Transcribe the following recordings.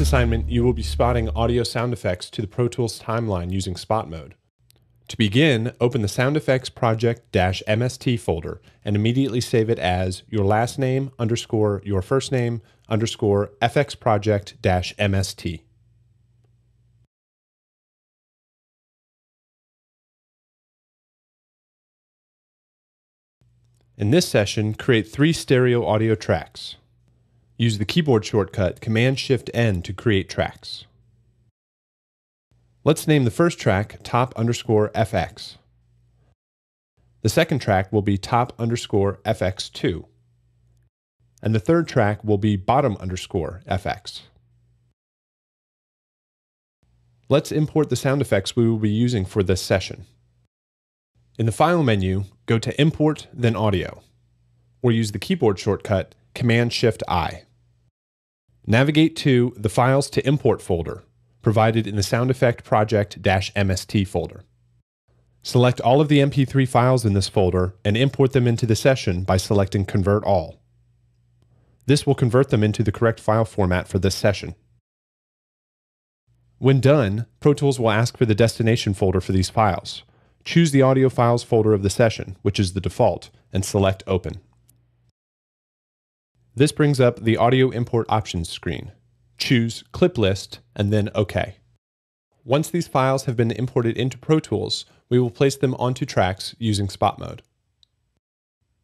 assignment, you will be spotting audio sound effects to the Pro Tools timeline using spot mode. To begin, open the Sound Effects Project-MST folder and immediately save it as your last name underscore your first name underscore FX Project-MST. In this session, create three stereo audio tracks. Use the keyboard shortcut Command-Shift-N to create tracks. Let's name the first track top underscore FX. The second track will be top underscore FX2. And the third track will be bottom underscore FX. Let's import the sound effects we will be using for this session. In the File menu, go to Import, then Audio, or use the keyboard shortcut Command-Shift-I. Navigate to the Files to Import folder, provided in the Sound Effect Project-MST folder. Select all of the MP3 files in this folder and import them into the session by selecting Convert All. This will convert them into the correct file format for this session. When done, Pro Tools will ask for the destination folder for these files, Choose the audio files folder of the session, which is the default, and select Open. This brings up the Audio Import Options screen. Choose Clip List and then OK. Once these files have been imported into Pro Tools, we will place them onto tracks using Spot Mode.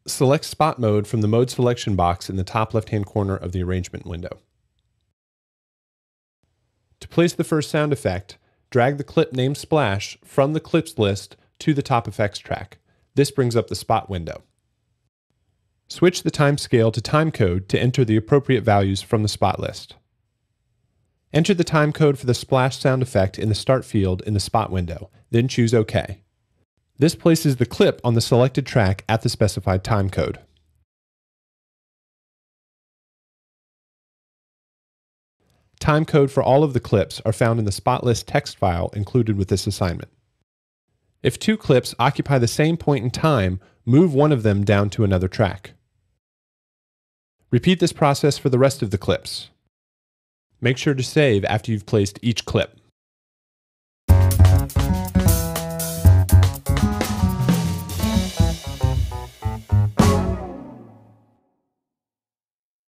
Select Spot Mode from the Mode selection box in the top left-hand corner of the arrangement window. To place the first sound effect, drag the clip named Splash from the clips list to the top effects track. This brings up the spot window. Switch the time scale to timecode to enter the appropriate values from the spot list. Enter the timecode for the splash sound effect in the start field in the spot window, then choose OK. This places the clip on the selected track at the specified timecode. Timecode for all of the clips are found in the spot list text file included with this assignment. If two clips occupy the same point in time, move one of them down to another track. Repeat this process for the rest of the clips. Make sure to save after you've placed each clip.